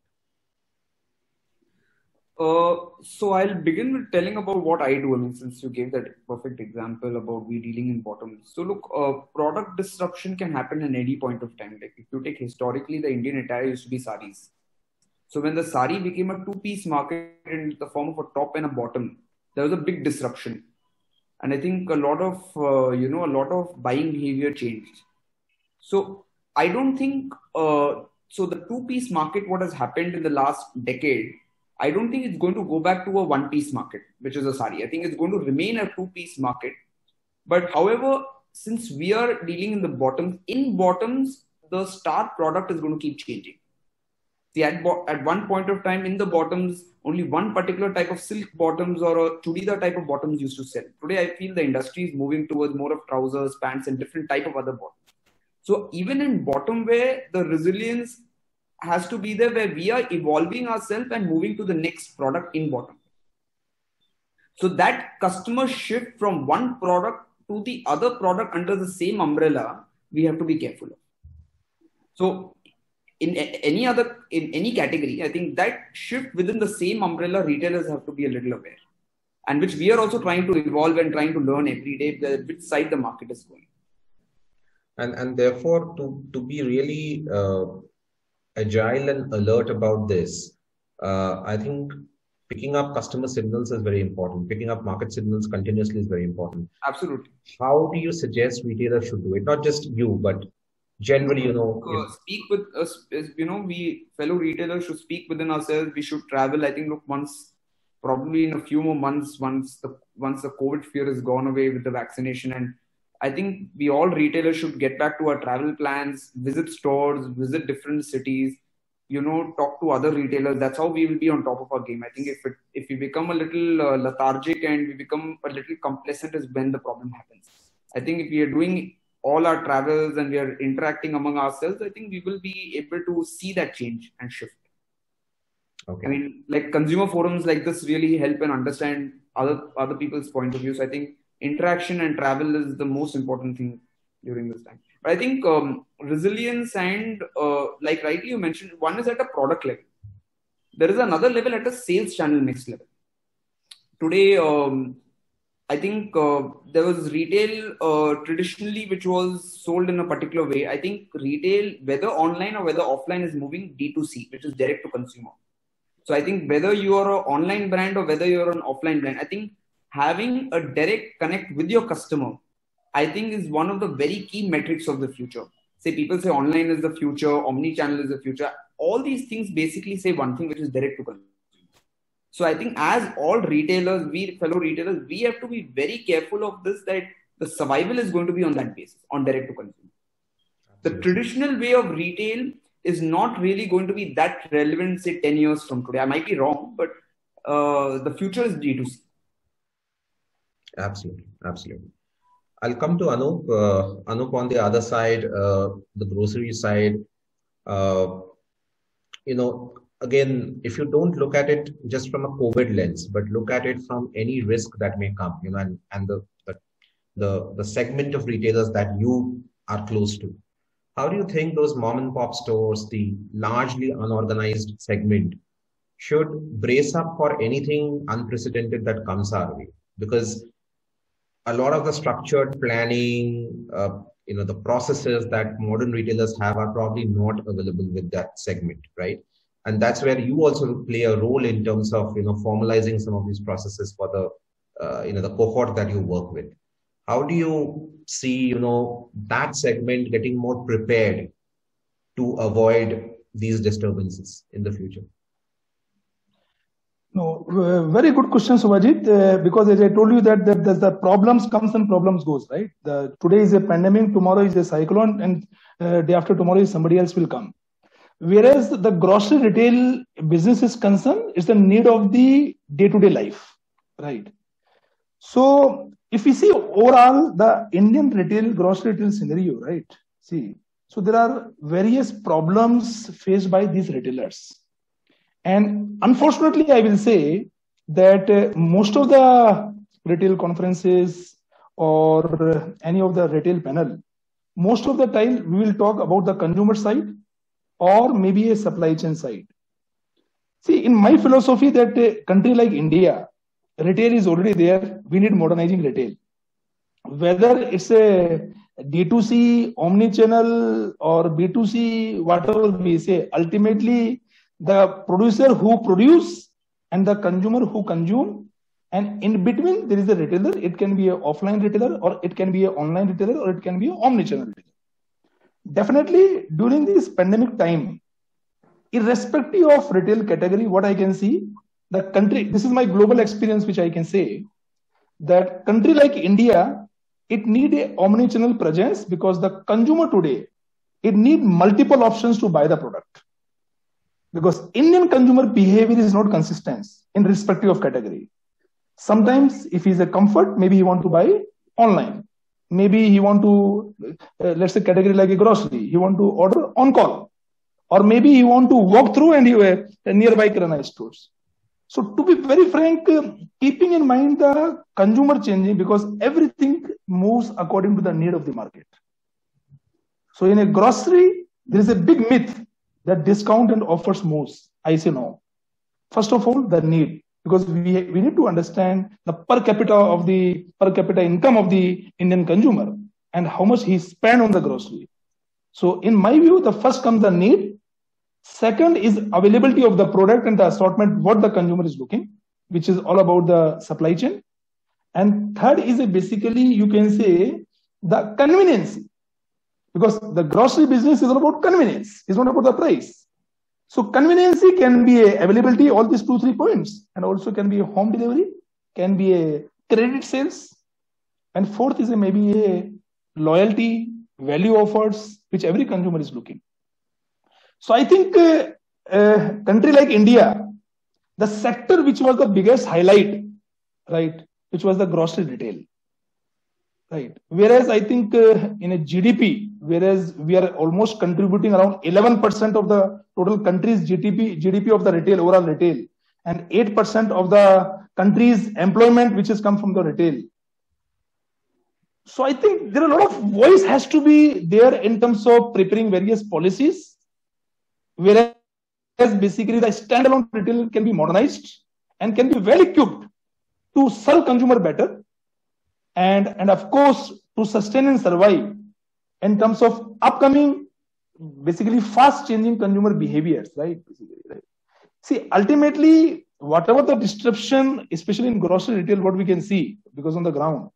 Uh, so I'll begin with telling about what I do. I mean, since you gave that perfect example about we dealing in bottoms. So look, uh, product disruption can happen at any point of time. Like if you take historically, the Indian attire used to be saris. So when the sari became a two-piece market in the form of a top and a bottom, there was a big disruption, and I think a lot of uh, you know a lot of buying behavior changed. So I don't think uh, so. The two-piece market, what has happened in the last decade, I don't think it's going to go back to a one-piece market, which is a sari. I think it's going to remain a two-piece market. But however, since we are dealing in the bottoms, in bottoms, the star product is going to keep changing. At, bo- at one point of time in the bottoms, only one particular type of silk bottoms or a chudidar type of bottoms used to sell. Today, I feel the industry is moving towards more of trousers, pants, and different type of other bottoms. So even in bottom wear, the resilience has to be there where we are evolving ourselves and moving to the next product in bottom. So that customer shift from one product to the other product under the same umbrella, we have to be careful of. So in any other in any category i think that shift within the same umbrella retailers have to be a little aware and which we are also trying to evolve and trying to learn every day which side the market is going and and therefore to to be really uh, agile and alert about this, uh, I think picking up customer signals is very important. Picking up market signals continuously is very important. Absolutely. How do you suggest retailers should do it? Not just you, but generally, you know, uh, speak with us. You know, we fellow retailers should speak within ourselves. We should travel. I think look once, probably in a few more months, once the once the COVID fear is gone away with the vaccination, and I think we all retailers should get back to our travel plans, visit stores, visit different cities you know talk to other retailers that's how we will be on top of our game i think if it, if we become a little uh, lethargic and we become a little complacent is when the problem happens i think if we are doing all our travels and we are interacting among ourselves i think we will be able to see that change and shift okay i mean like consumer forums like this really help and understand other other people's point of view so i think interaction and travel is the most important thing during this time but I think um, resilience and, uh, like rightly you mentioned, one is at a product level. There is another level at a sales channel next level. Today, um, I think uh, there was retail uh, traditionally which was sold in a particular way. I think retail, whether online or whether offline, is moving D2C, which is direct to consumer. So I think whether you are an online brand or whether you're an offline brand, I think having a direct connect with your customer I think is one of the very key metrics of the future. Say people say online is the future, omni-channel is the future. All these things basically say one thing, which is direct to consumer. So I think as all retailers, we fellow retailers, we have to be very careful of this that the survival is going to be on that basis, on direct to consumer. The traditional way of retail is not really going to be that relevant, say 10 years from today. I might be wrong, but uh, the future is D2C. Absolutely, absolutely. I'll come to Anup. Uh, Anup on the other side, uh, the grocery side. Uh, you know, again, if you don't look at it just from a COVID lens, but look at it from any risk that may come, you know, and, and the, the the the segment of retailers that you are close to. How do you think those mom and pop stores, the largely unorganized segment, should brace up for anything unprecedented that comes our way? Because a lot of the structured planning, uh, you know, the processes that modern retailers have are probably not available with that segment, right? And that's where you also play a role in terms of, you know, formalizing some of these processes for the, uh, you know, the cohort that you work with. How do you see, you know, that segment getting more prepared to avoid these disturbances in the future? No, uh, very good question, Subhajit. Uh, because as I told you that, that, that the problems comes and problems goes, right? The today is a pandemic, tomorrow is a cyclone, and uh, day after tomorrow somebody else will come. Whereas the grocery retail business is concerned, it's the need of the day-to-day life, right? So if we see overall the Indian retail grocery retail scenario, right? See, so there are various problems faced by these retailers and unfortunately, I will say that uh, most of the retail conferences or any of the retail panel, most of the time we will talk about the consumer side or maybe a supply chain side. See, in my philosophy, that a country like India, retail is already there. We need modernizing retail. Whether it's a D2C, omni-channel, or B2C, whatever we say, ultimately the producer who produce and the consumer who consume and in between there is a retailer it can be an offline retailer or it can be an online retailer or it can be an omnichannel retailer definitely during this pandemic time irrespective of retail category what i can see the country this is my global experience which i can say that country like india it need a omnichannel presence because the consumer today it need multiple options to buy the product because Indian consumer behavior is not consistent in respective of category. Sometimes, if he's a comfort, maybe he want to buy online. Maybe he want to, uh, let's say, category like a grocery. He want to order on call, or maybe he want to walk through and you uh, nearby Kirana stores. So, to be very frank, uh, keeping in mind the consumer changing because everything moves according to the need of the market. So, in a grocery, there is a big myth that discount and offers most? I say no. First of all, the need, because we, we need to understand the per capita of the per capita income of the Indian consumer and how much he spend on the grocery. So in my view, the first comes the need. Second is availability of the product and the assortment, what the consumer is looking, which is all about the supply chain. And third is basically, you can say, the convenience. Because the grocery business is all about convenience, it's not about the price. So convenience can be a availability, all these two, three points, and also can be a home delivery, can be a credit sales, and fourth is a, maybe a loyalty, value offers, which every consumer is looking. So I think uh, a country like India, the sector which was the biggest highlight, right, which was the grocery retail. Right. Whereas I think uh, in a GDP, whereas we are almost contributing around 11% of the total country's GDP, GDP of the retail, overall retail, and 8% of the country's employment, which has come from the retail. So I think there are a lot of voice has to be there in terms of preparing various policies, whereas basically the standalone retail can be modernized and can be well equipped to serve consumer better and, and of course to sustain and survive in terms of upcoming basically fast changing consumer behaviors right right. See ultimately whatever the disruption especially in grocery retail what we can see because on the ground.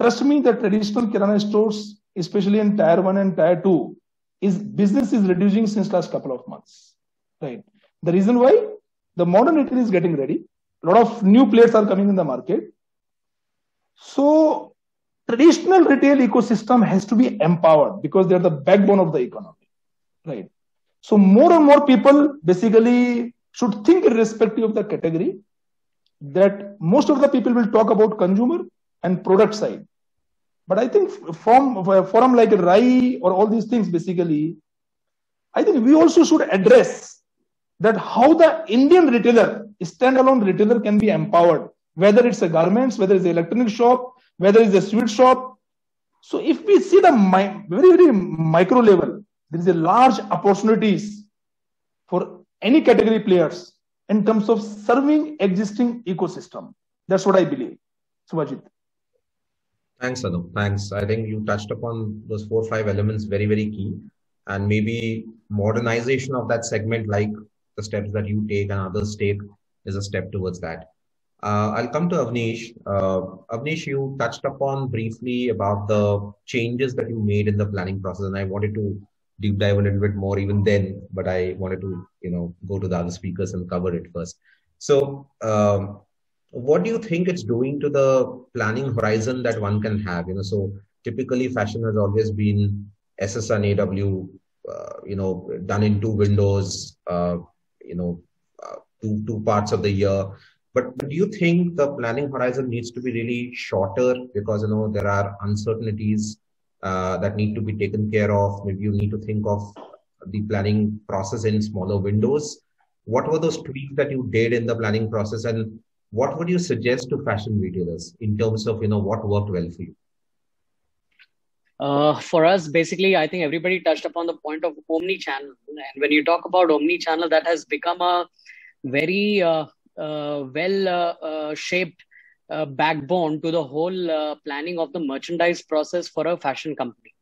Trust me the traditional kirana stores especially in tier 1 and tier 2 is business is reducing since last couple of months right. The reason why? The modern retail is getting ready. A lot of new players are coming in the market so traditional retail ecosystem has to be empowered because they're the backbone of the economy, right? So more and more people basically should think irrespective of the category that most of the people will talk about consumer and product side. But I think from a forum like RAI or all these things basically, I think we also should address that how the Indian retailer, standalone retailer can be empowered whether it's a garments, whether it's an electronic shop, whether it's a sweet shop. So if we see the very, very micro level, there is a large opportunities for any category players in terms of serving existing ecosystem. That's what I believe. Subhajit. Thanks, Anu. Thanks. I think you touched upon those four or five elements very, very key. And maybe modernization of that segment, like the steps that you take and others take, is a step towards that. Uh, I'll come to Avnish. Uh, Avnish, you touched upon briefly about the changes that you made in the planning process, and I wanted to deep dive a little bit more even then, but I wanted to, you know, go to the other speakers and cover it first. So, um, what do you think it's doing to the planning horizon that one can have? You know, so typically fashion has always been SS and AW, uh, you know, done in two windows, uh, you know, uh, two two parts of the year but do you think the planning horizon needs to be really shorter because you know there are uncertainties uh, that need to be taken care of? Maybe you need to think of the planning process in smaller windows. What were those tweaks that you did in the planning process, and what would you suggest to fashion retailers in terms of you know what worked well for you? Uh, for us, basically, I think everybody touched upon the point of omni-channel. And when you talk about omni-channel, that has become a very uh, well uh, uh, shaped backbone to the whole planning of the merchandise process for a fashion company.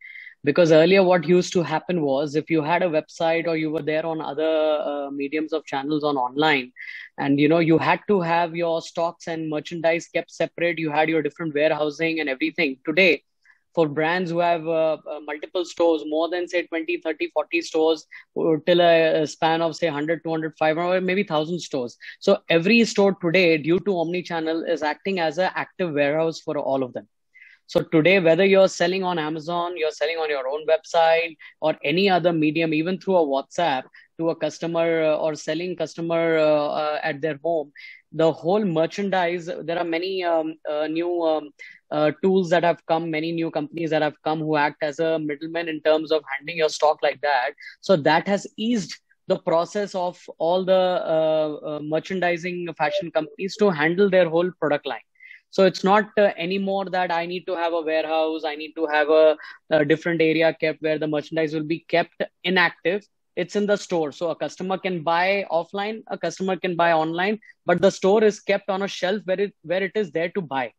Because earlier what used to happen was if you had a website or you were there on other uh, mediums of channels on online and you know you had to have your stocks and merchandise kept separate you had your different warehousing and everything. Today for brands who have uh, uh, multiple stores more than say 20 30 40 stores uh, till a, span of say 100 200 500 maybe 1000 stores. So every store today due to omni channel is acting as an active warehouse for all of them. So today whether you're selling on amazon you're selling on your own website or any other medium even through a whatsapp to a customer uh, or selling customer uh, uh, at their home the whole merchandise there are many um, new um, uh, tools that have come, many new companies that have come who act as a middleman in terms of handling your stock like that. So that has eased the process of all the uh, uh, merchandising fashion companies to handle their whole product line. So it's not uh, anymore that I need to have a warehouse, I need to have a, a different area kept where the merchandise will be kept inactive it's in the store so a customer can buy offline a customer can buy online but the store is kept on a shelf where it where it is there to buy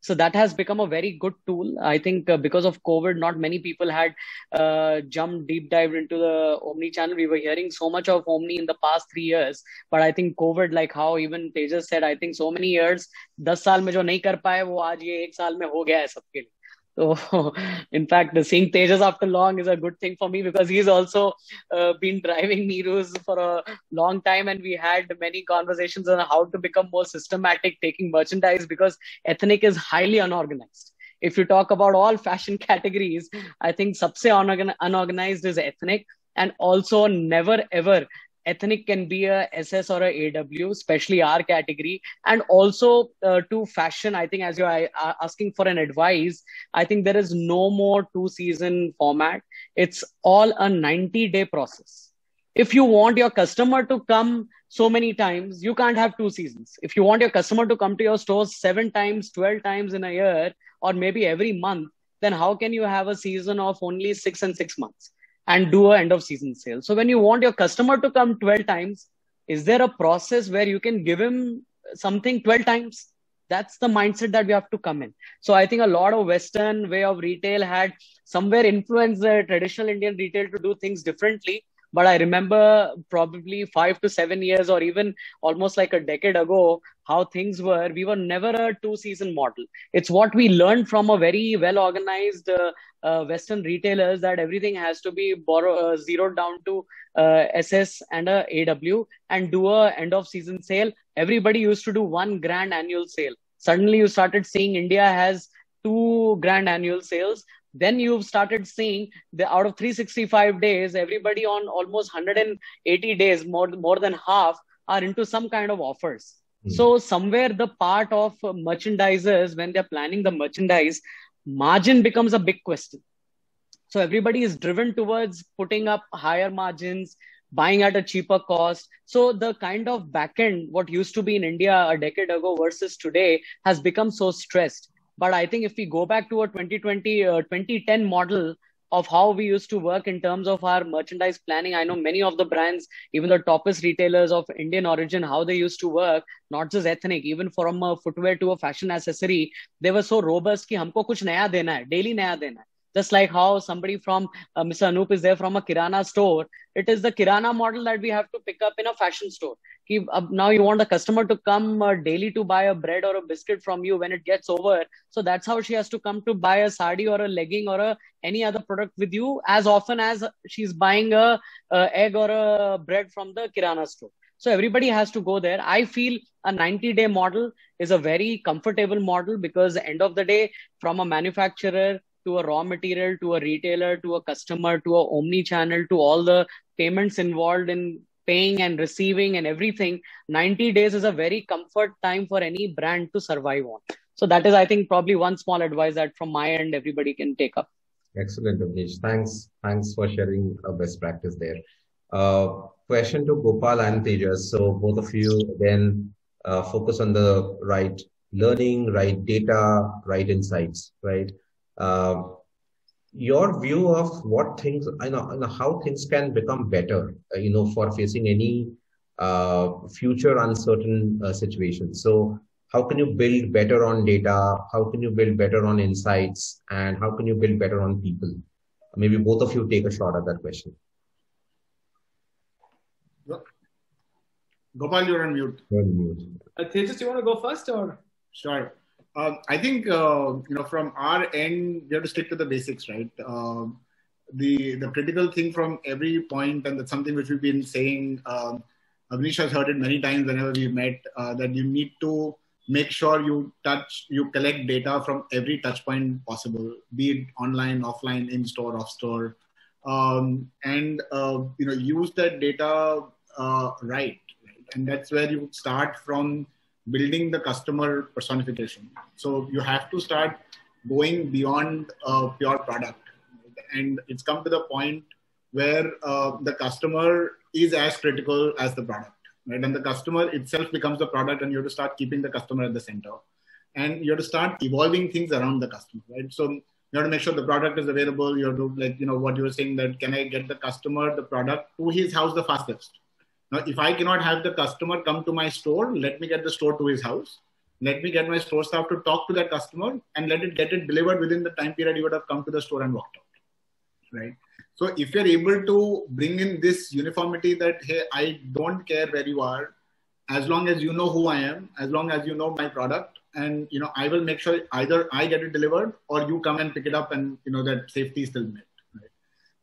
so that has become a very good tool i think uh, because of covid not many people had uh, jumped deep dive into the omni channel we were hearing so much of omni in the past 3 years but i think covid like how even tejas said i think so many years 10 साल में जो नहीं कर पाए वो आज ये एक साल में हो गया है सबके लिए so, in fact, the seeing Tejas after long is a good thing for me because he's also uh, been driving Neeru's for a long time, and we had many conversations on how to become more systematic taking merchandise because ethnic is highly unorganized. If you talk about all fashion categories, I think subse unorganized is ethnic, and also never ever ethnic can be a ss or a aw especially our category. And also uh, to fashion i think as you're uh, asking for an advice i think there is no more two season format. It's all a 90 day process. If you want your customer to come so many times you can't have two seasons. If you want your customer to come to your stores seven times 12 times in a year or maybe every month then how can you have a season of only six and six months and do a end of season sale. So when you want your customer to come 12 times, is there a process where you can give him something 12 times? That's the mindset that we have to come in. So I think a lot of Western way of retail had somewhere influenced the traditional Indian retail to do things differently. But I remember probably five to seven years or even almost like a decade ago, how things were. We were never a two season model. It's what we learned from a very well organized uh, uh, Western retailers that everything has to be borrow, uh, zeroed down to uh, SS and a AW and do a end of season sale. Everybody used to do one grand annual sale. Suddenly you started seeing India has two grand annual sales then you've started seeing the out of 365 days everybody on almost 180 days more more than half are into some kind of offers. Mm. so somewhere the part of merchandisers when they're planning the merchandise margin becomes a big question. So everybody is driven towards putting up higher margins buying at a cheaper cost. So the kind of backend what used to be in india a decade ago versus today has become so stressed but I think if we go back to a 2020, uh, 2010 model of how we used to work in terms of our merchandise planning, I know many of the brands, even the toppest retailers of Indian origin, how they used to work, not just ethnic, even from a footwear to a fashion accessory, they were so robust कि हमको कुछ नया देना है, daily नया देना है. just like how somebody from uh, Mr. Anup is there from a Kirana store, it is the Kirana model that we have to pick up in a fashion store. Uh, now you want a customer to come uh, daily to buy a bread or a biscuit from you when it gets over. So that's how she has to come to buy a sari or a legging or a, any other product with you as often as she's buying a, a egg or a bread from the Kirana store. So everybody has to go there. I feel a 90 day model is a very comfortable model because end of the day, from a manufacturer to a raw material to a retailer to a customer to a omni channel to all the payments involved in paying and receiving and everything 90 days is a very comfort time for any brand to survive on. So that is i think probably one small advice that from my end everybody can take up. Excellent Avnish. thanks thanks for sharing a best practice there. Uh, question to gopal and tejas. So both of you then uh, focus on the right learning right data right insights right uh, your view of what things, you know, you know, how things can become better, uh, you know, for facing any uh, future uncertain uh, situations. So, how can you build better on data? How can you build better on insights? And how can you build better on people? Maybe both of you take a shot at that question. Gopal, you're on mute. You're on mute. Uh, Tejas, do you want to go first or? Sure. Um, I think uh, you know from our end, we have to stick to the basics, right? Um, the the critical thing from every point, and that's something which we've been saying. Um, Avnish has heard it many times whenever we've met uh, that you need to make sure you touch, you collect data from every touch point possible, be it online, offline, in store, off store, um, and uh, you know use that data uh, right. And that's where you start from building the customer personification. So you have to start going beyond a pure product. And it's come to the point where uh, the customer is as critical as the product. Right? And the customer itself becomes the product, and you have to start keeping the customer at the center. And you have to start evolving things around the customer, right? So you have to make sure the product is available. You have to, like, you know, what you were saying that can I get the customer the product to his house the fastest? Now, if I cannot have the customer come to my store, let me get the store to his house. let me get my store staff to talk to that customer and let it get it delivered within the time period you would have come to the store and walked out right so if you're able to bring in this uniformity that hey i don't care where you are as long as you know who i am as long as you know my product and you know i will make sure either i get it delivered or you come and pick it up and you know that safety is still met?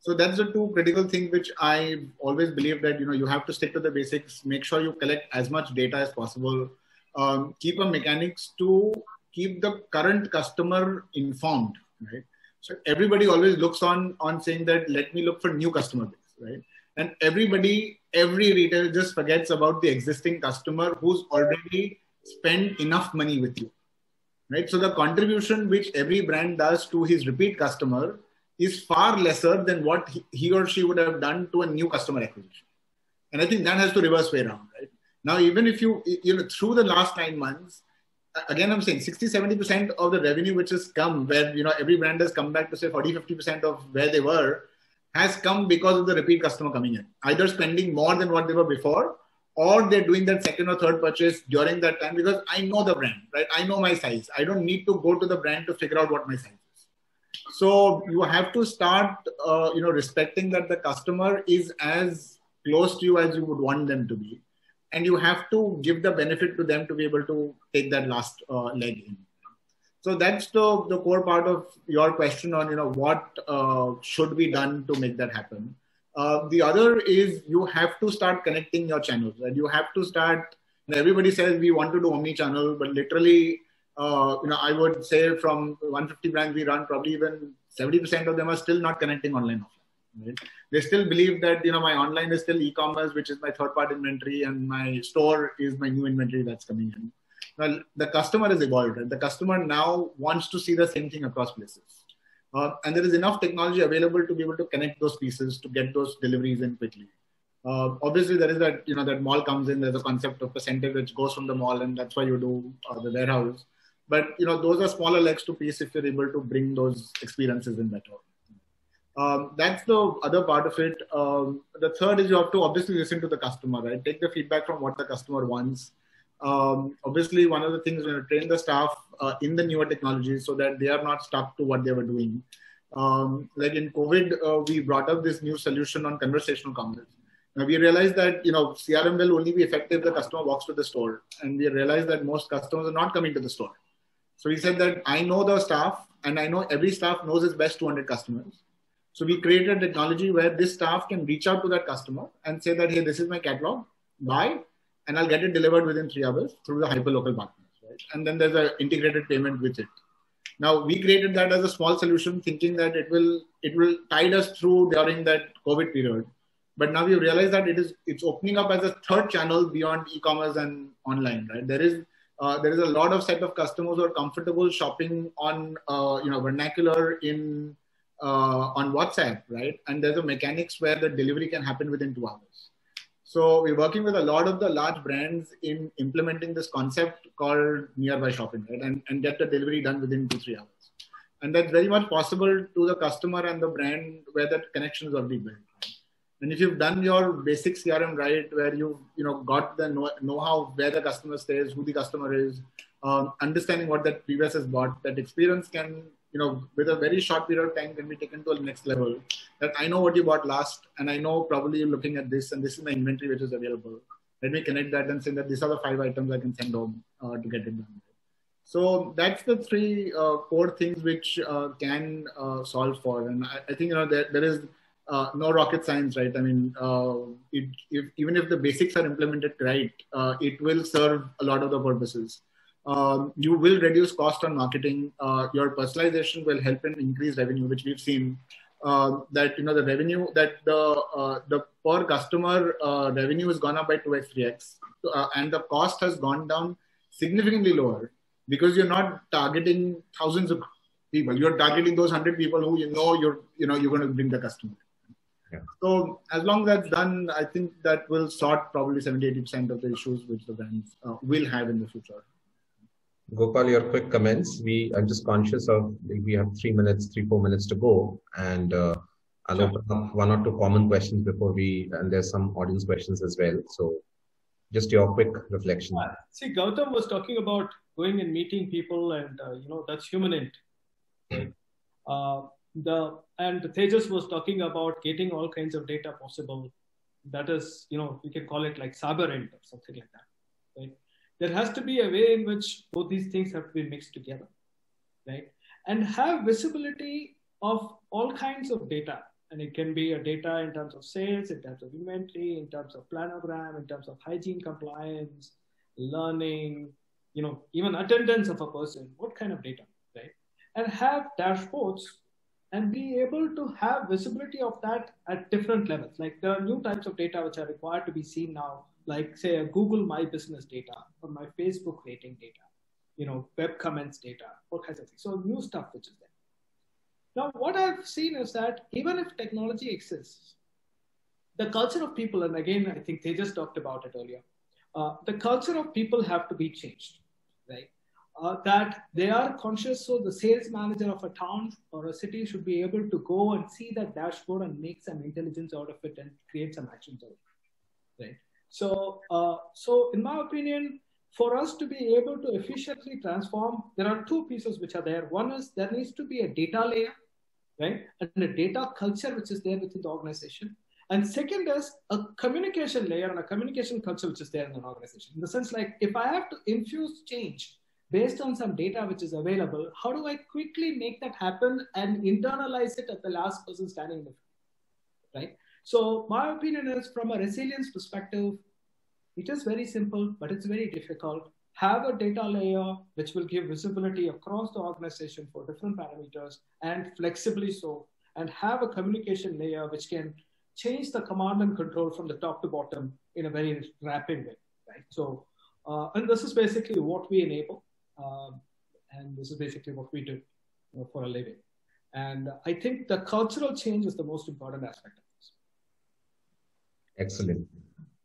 So that's the two critical things which i always believe that you know you have to stick to the basics make sure you collect as much data as possible. Um, keep a mechanics to keep the current customer informed right? So everybody always looks on on saying that let me look for new customer base right? And everybody every retailer just forgets about the existing customer who's already spent enough money with you right? So the contribution which every brand does to his repeat customer is far lesser than what he or she would have done to a new customer acquisition and i think that has to reverse way around right now even if you you know through the last nine months again i'm saying 60 70% of the revenue which has come where you know every brand has come back to say 40 50% of where they were has come because of the repeat customer coming in either spending more than what they were before or they're doing that second or third purchase during that time because I know the brand, right? I know my size. I don't need to go to the brand to figure out what my size. So you have to start, uh, you know, respecting that the customer is as close to you as you would want them to be, and you have to give the benefit to them to be able to take that last uh, leg in. So that's the the core part of your question on you know what uh, should be done to make that happen. Uh, the other is you have to start connecting your channels, and right? you have to start. Everybody says we want to do omni-channel, but literally, uh, you know, I would say from 150 brands we run, probably even 70% of them are still not connecting online offline. Right? They still believe that you know my online is still e-commerce, which is my third-party inventory, and my store is my new inventory that's coming in. Well, the customer has evolved. Right? The customer now wants to see the same thing across places. Uh, and there is enough technology available to be able to connect those pieces to get those deliveries in quickly. Uh, obviously, there is that you know that mall comes in. There's a concept of percentage which goes from the mall, and that's why you do uh, the warehouse. But you know those are smaller legs to piece if you're able to bring those experiences in better. Um, that's the other part of it. Um, the third is you have to obviously listen to the customer, right? Take the feedback from what the customer wants. Um, obviously, one of the things when you train the staff uh, in the newer technologies so that they are not stuck to what they were doing. Um, like in COVID, uh, we brought up this new solution on conversational commerce. Now we realized that you know CRM will only be effective if the customer walks to the store, and we realized that most customers are not coming to the store. So we said that I know the staff, and I know every staff knows its best 200 customers. So we created technology where this staff can reach out to that customer and say that hey, this is my catalog, buy, and I'll get it delivered within three hours through the hyperlocal partner right? And then there's an integrated payment with it. Now we created that as a small solution, thinking that it will it will tide us through during that COVID period. But now we realize that it is it's opening up as a third channel beyond e-commerce and online. Right? There is uh, there is a lot of set of customers who are comfortable shopping on uh, you know vernacular in uh, on WhatsApp, right? And there's a mechanics where the delivery can happen within two hours. So we're working with a lot of the large brands in implementing this concept called nearby shopping, right? And, and get the delivery done within two, three hours. And that's very much possible to the customer and the brand where that connection is already built. And if you've done your basic CRM right, where you've you know got the know, know-how where the customer stays, who the customer is, um, understanding what that previous has bought, that experience can you know, with a very short period of time can be taken to the next level. That I know what you bought last, and I know probably you're looking at this, and this is my inventory which is available. Let me connect that and say that these are the five items I can send home uh, to get it done. So that's the three uh, core things which uh, can uh, solve for, and I, I, think you know there, there is uh, no rocket science, right? I mean, uh, it, if, even if the basics are implemented right, it will serve a lot of the purposes um, you will reduce cost on marketing. Uh, your personalization will help in increase revenue, which we've seen. Uh, that you know the revenue that the uh, the per customer uh, revenue has gone up by 2x 3x uh, and the cost has gone down significantly lower because you're not targeting thousands of people you're targeting those 100 people who you know you're you know you're going to bring the customer yeah. so as long as that's done i think that will sort probably 70 80% of the issues which the brands uh, will have in the future Gopal, your quick comments. We I'm just conscious of we have three minutes, three four minutes to go, and uh, I'll open up one or two common questions before we and there's some audience questions as well. So, just your quick reflection. See, Gautam was talking about going and meeting people, and uh, you know that's human int. Right? Uh, the and Tejas was talking about getting all kinds of data possible. That is, you know, we can call it like cyber or something like that. Right? There has to be a way in which both these things have to be mixed together, right? And have visibility of all kinds of data and it can be a data in terms of sales, in terms of inventory, in terms of planogram, in terms of hygiene compliance, learning, you know, even attendance of a person, what kind of data, right? And have dashboards and be able to have visibility of that at different levels. Like there are new types of data which are required to be seen now, like say a Google My Business data or my Facebook rating data, you know, web comments data, all kinds of things. So new stuff which is there. Now, what I've seen is that even if technology exists, the culture of people, and again, I think they just talked about it earlier, uh, the culture of people have to be changed, right? Uh, that they are conscious, so the sales manager of a town or a city should be able to go and see that dashboard and make some intelligence out of it and create some actions out of it, right? So, uh, so in my opinion, for us to be able to efficiently transform, there are two pieces which are there. One is there needs to be a data layer right? And a data culture which is there within the organization. And second is a communication layer and a communication culture which is there in an organization. In the sense, like if I have to infuse change based on some data which is available, how do I quickly make that happen and internalize it at the last person standing in the front, right? So my opinion is from a resilience perspective, it is very simple, but it's very difficult have a data layer which will give visibility across the organization for different parameters and flexibly so, and have a communication layer which can change the command and control from the top to bottom in a very rapid way, right? So, uh, and this is basically what we enable, um, and this is basically what we do you know, for a living. And I think the cultural change is the most important aspect of this. Excellent.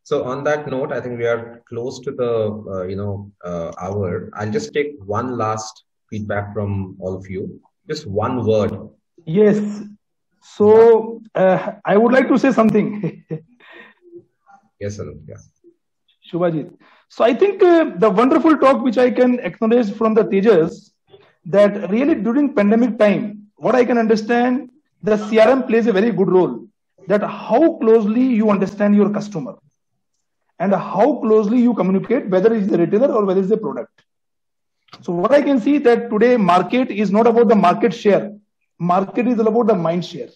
So on that note, I think we are close to the uh, you know uh, hour. I'll just take one last feedback from all of you. Just one word. Yes. So uh, I would like to say something. yes, sir. Yeah. Subhajit. So I think uh, the wonderful talk which I can acknowledge from the Tejas that really during pandemic time, what I can understand, the CRM plays a very good role. That how closely you understand your customer and how closely you communicate, whether it's the retailer or whether it's the product. So what I can see that today market is not about the market share. Market is all about the mind share.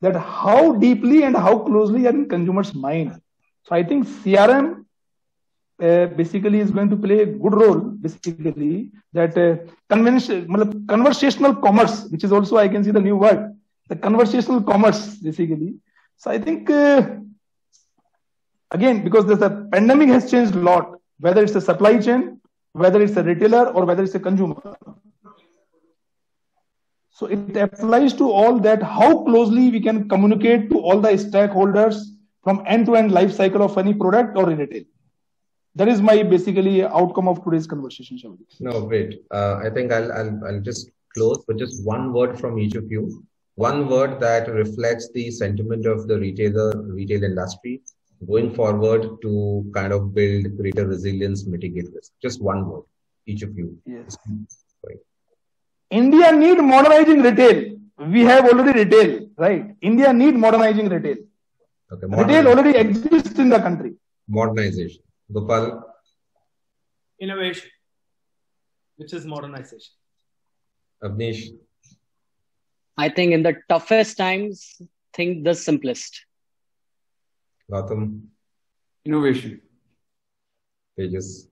That how deeply and how closely are in consumer's mind. So I think CRM uh, basically is going to play a good role. Basically, that uh, convention, conversational commerce, which is also I can see the new word, the conversational commerce basically. So I think uh, again because the pandemic has changed a lot whether it's a supply chain whether it's a retailer or whether it's a consumer so it applies to all that how closely we can communicate to all the stakeholders from end to end life cycle of any product or retail that is my basically outcome of today's conversation Shabali. no great uh, i think I'll, I'll i'll just close with just one word from each of you one word that reflects the sentiment of the retailer retail industry going forward to kind of build greater resilience, mitigate risk? Just one word, each of you. Yes. Sorry. India need modernizing retail. We have already retail, right? India need modernizing retail. Okay, retail already exists in the country. Modernization. Gopal? Innovation, which is modernization. Avnish? I think in the toughest times, think the simplest. Gautam? Innovation. Tejas?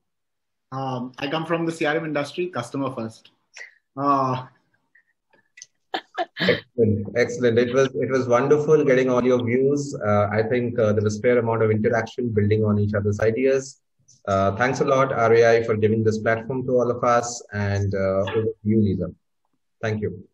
Um, I come from the CRM industry, customer first. Uh, Excellent, excellent. It was it was wonderful getting all your views. Uh, I think uh, there was fair amount of interaction, building on each other's ideas. Uh, thanks a lot, RAI, for giving this platform to all of us, and uh, you, Lisa. Thank you.